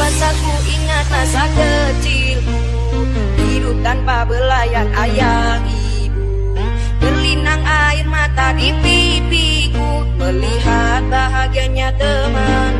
Masa ingat masa kecilku Hidup tanpa belayan ayah ibu Berlinang air mata di pipiku Melihat bahagianya teman.